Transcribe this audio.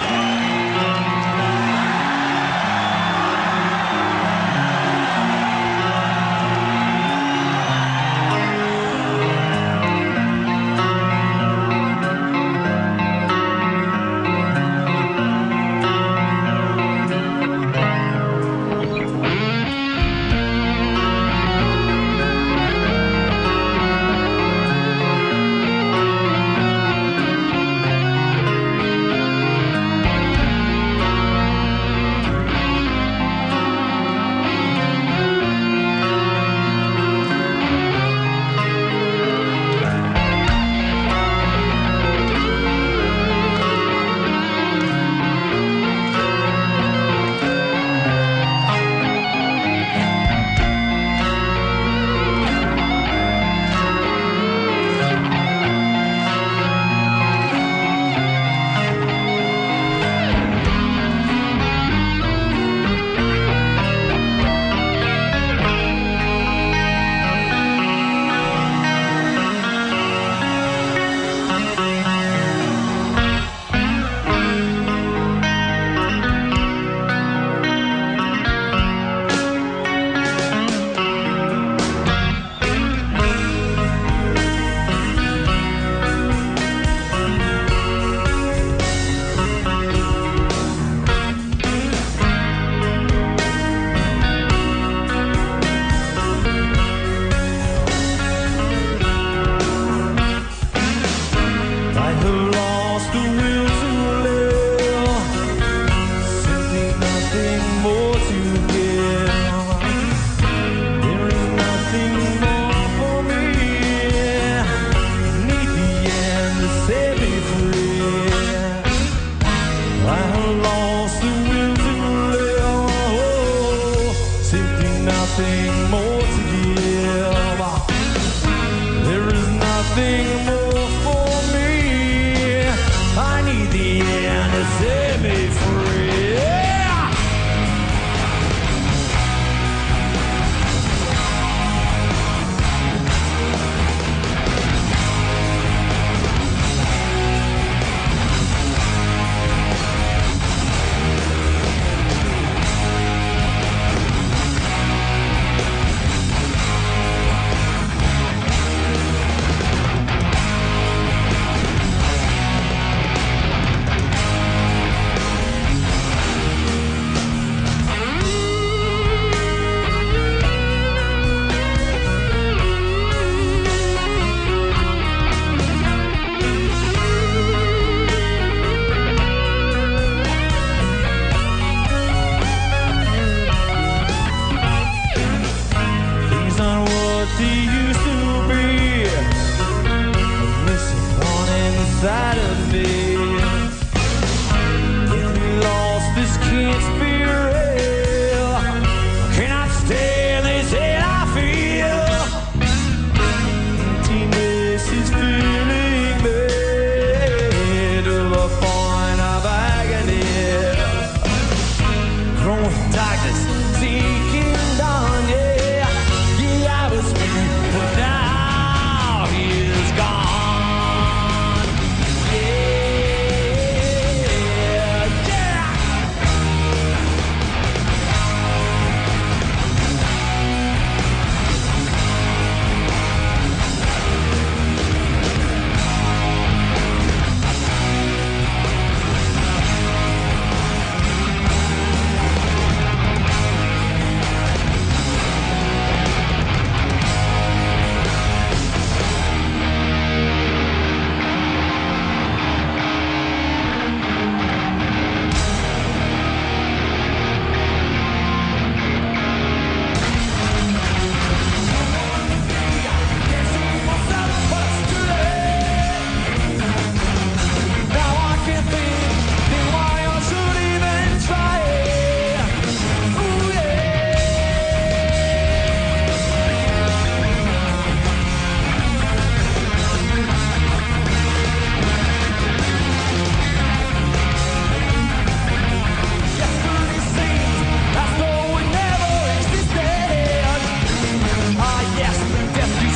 Yeah. Inside nothing me Yes, you